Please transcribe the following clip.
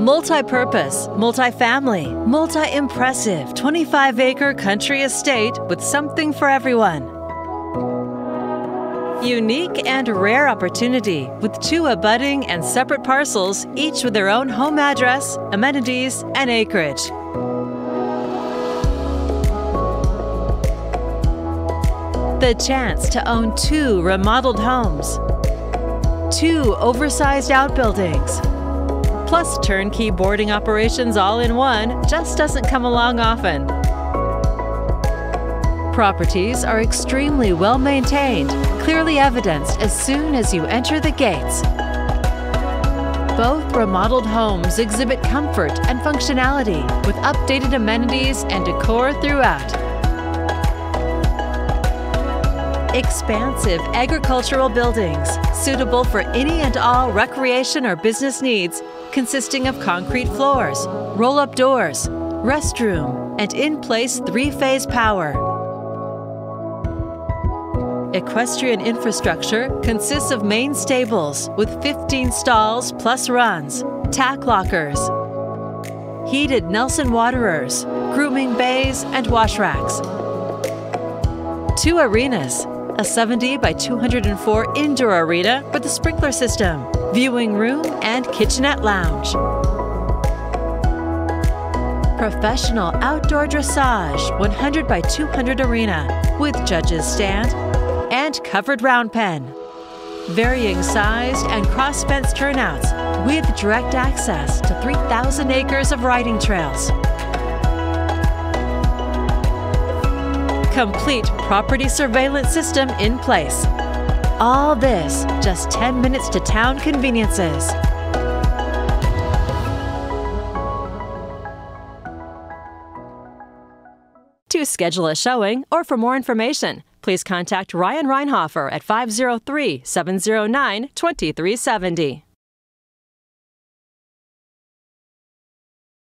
Multi-purpose, multi-family, multi-impressive 25-acre country estate with something for everyone. Unique and rare opportunity with two abutting and separate parcels, each with their own home address, amenities, and acreage. The chance to own two remodeled homes, two oversized outbuildings, plus turnkey boarding operations all in one just doesn't come along often. Properties are extremely well maintained, clearly evidenced as soon as you enter the gates. Both remodeled homes exhibit comfort and functionality with updated amenities and decor throughout. Expansive agricultural buildings, suitable for any and all recreation or business needs, consisting of concrete floors, roll-up doors, restroom, and in-place three-phase power. Equestrian infrastructure consists of main stables with 15 stalls plus runs, tack lockers, heated Nelson waterers, grooming bays, and wash racks. Two arenas, a 70 by 204 indoor arena with a sprinkler system, viewing room, and kitchenette lounge. Professional outdoor dressage 100 by 200 arena with judges stand and covered round pen. Varying sized and cross fence turnouts with direct access to 3,000 acres of riding trails. Complete property surveillance system in place. All this just 10 minutes to town conveniences. To schedule a showing or for more information, please contact Ryann Reinhofer at 503 709 2370.